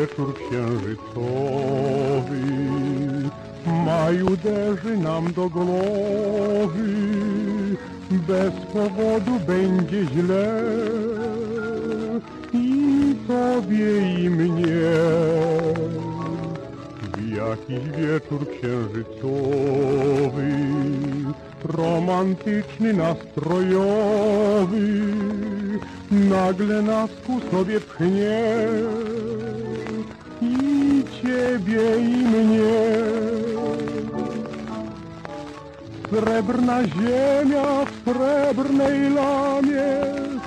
wieczór księżycowy. Maj uderzy nam do głowy, bez powodu będzie źle. I tobie i mnie. Jakiś wieczór księżycowy, romantyczny, nastrojowy, nagle nas ku sobie pchnie i ciebie i mnie. Srebrna ziemia w srebrnej lamie,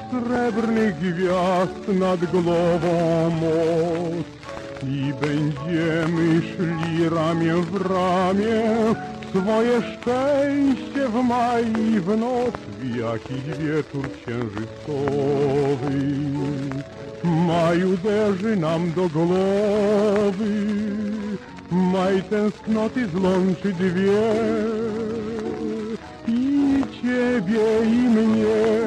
srebrnych gwiazd nad głową moc. I będziemy szli ramię w ramię, swoje szczęście w maj i w noc, w jakiś wieczór księżycowy. Maj uderzy nam do głowy, maj tęsknoty złączy dwie, i ciebie i mnie.